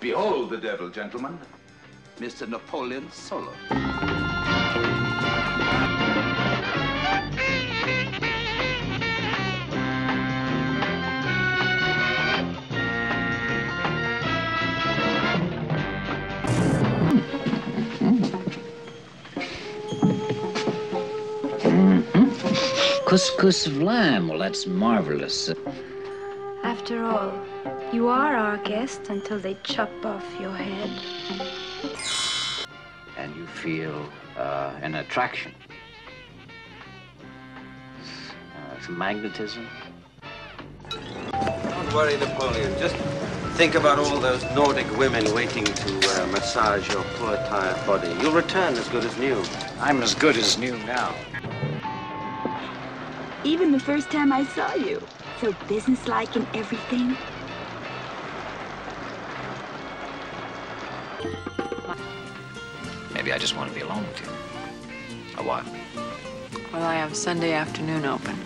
Behold the devil, gentlemen. Mr. Napoleon Solo. Couscous of lamb. Well, that's marvelous. After all, you are our guest until they chop off your head. And you feel uh, an attraction. Uh, some magnetism. Don't worry, Napoleon. Just think about all those Nordic women waiting to uh, massage your poor, tired body. You'll return as good as new. I'm as good as new now. Even the first time I saw you. So businesslike and everything. Maybe I just want to be alone with you. A while. Well, I have Sunday afternoon open.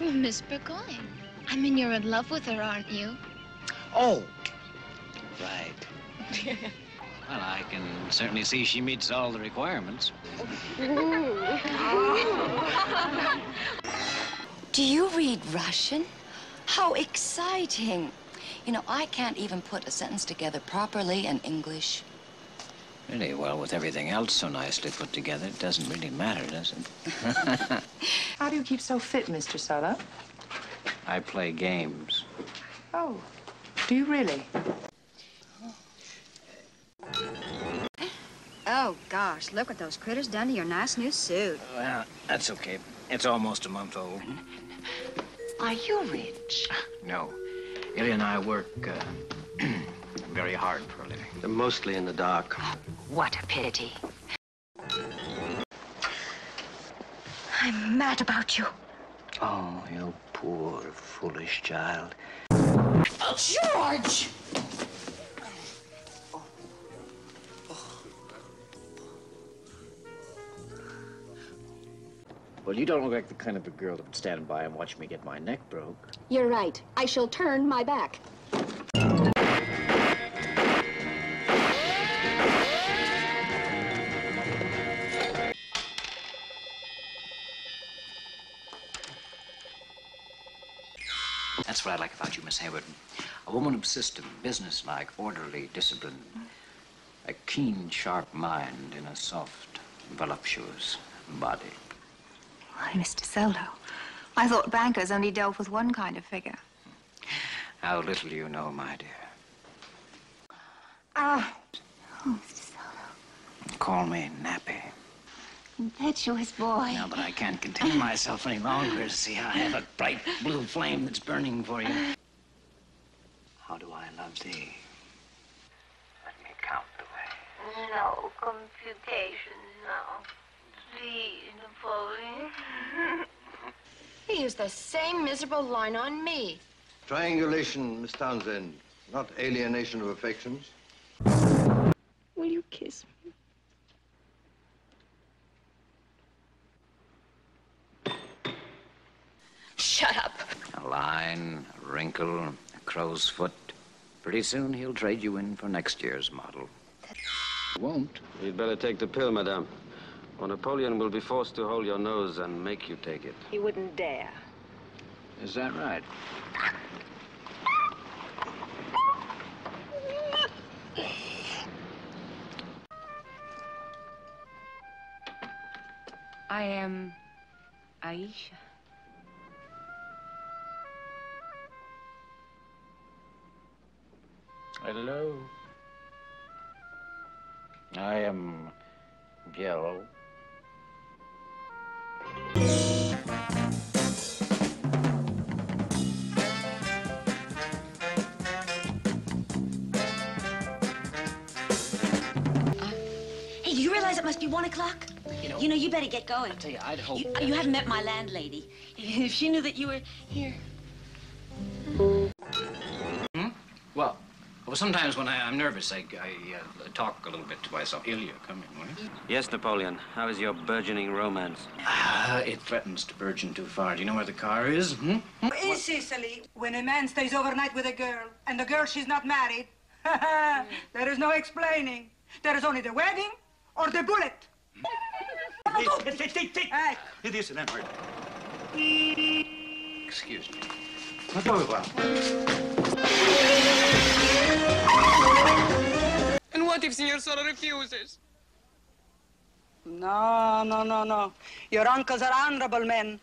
Miss Burgoyne. I mean, you're in love with her, aren't you? Oh! Right. well, I certainly see she meets all the requirements. Do you read Russian? How exciting. You know, I can't even put a sentence together properly in English. Really, well, with everything else so nicely put together, it doesn't really matter, does it? How do you keep so fit, Mr. Solo? I play games. Oh, do you really? Oh, gosh, look what those critters done to your nice new suit. Well, that's okay. It's almost a month old. Are you rich? No. Ilya and I work uh, very hard for a living. They're mostly in the dark. What a pity. I'm mad about you. Oh, you poor, foolish child. George! Well, you don't look like the kind of a girl that would stand by and watch me get my neck broke. You're right. I shall turn my back. That's what I like about you, Miss Hayward. A woman of system, businesslike, orderly, disciplined. A keen, sharp mind in a soft, voluptuous body. Why, Mr. Solo, I thought bankers only dealt with one kind of figure. How little you know, my dear. Ah. Oh, Mr. Solo. Call me Nappy. Impetuous boy. Now, but I can't contain myself any longer. See, I have a bright blue flame that's burning for you. How do I love thee? Let me count the way. No computations now. Please, Napoleon. He used the same miserable line on me. Triangulation, Miss Townsend, not alienation of affections. Will you kiss me? Shut up. A line, a wrinkle, a crow's foot. Pretty soon he'll trade you in for next year's model. Won't. You'd better take the pill, madame. Or Napoleon will be forced to hold your nose and make you take it. He wouldn't dare. Is that right? I am Aisha. Hello. I am yellow. Must be one o'clock? You know, You know, you better get going. I tell you, I'd hope. You, you haven't met my landlady. If she knew that you were here. Well, Well, sometimes when I, I'm nervous, I, I uh, talk a little bit to myself. Ilya, come in, will you? Yes, Napoleon. How is your burgeoning romance? Ah, it threatens to burgeon too far. Do you know where the car is? Hmm? In Sicily, when a man stays overnight with a girl, and the girl she's not married, there is no explaining. There is only the wedding or the bullet. Ecco. It is an emerald. Excuse me. Ma dove va? And what if Signor Solo refuses? No, no, no, no. Your uncles are honorable men.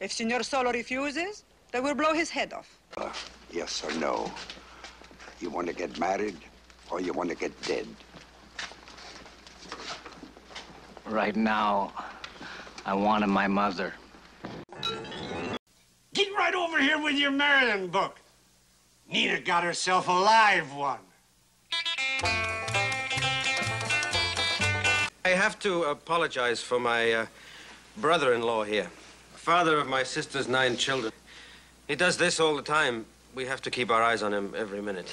If Signor Solo refuses, they will blow his head off. Uh, yes or no? You want to get married or you want to get dead? Right now, I wanted my mother. Get right over here with your Maryland book. Nina got herself a live one. I have to apologize for my uh, brother-in-law here, father of my sister's nine children. He does this all the time. We have to keep our eyes on him every minute.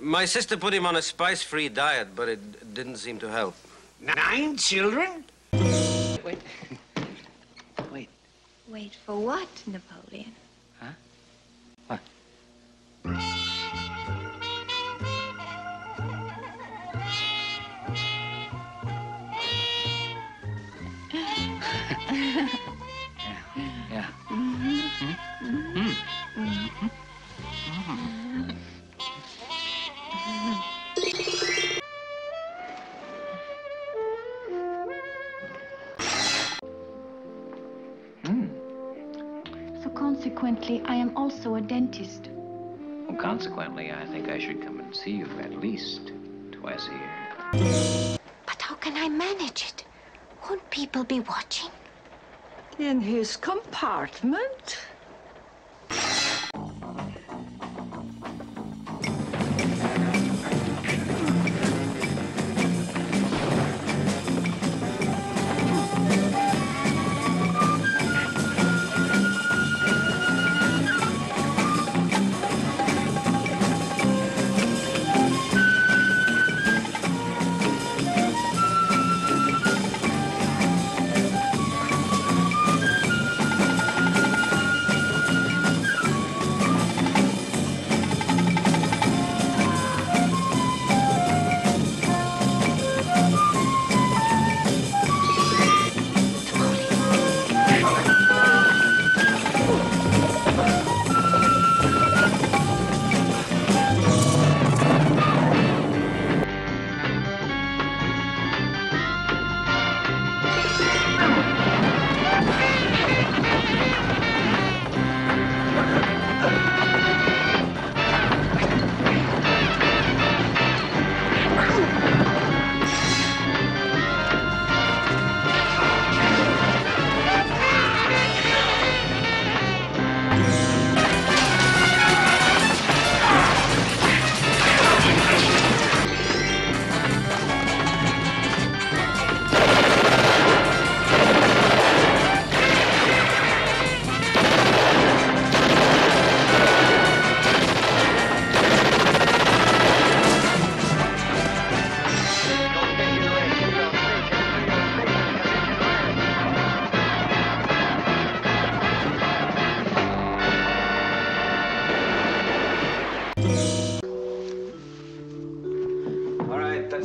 My sister put him on a spice-free diet, but it didn't seem to help. Nine children? Wait. Wait. Wait for what, Napoleon? Huh? Dentist. Well, consequently, I think I should come and see you at least twice a year. But how can I manage it? Won't people be watching? In his compartment?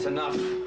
enough.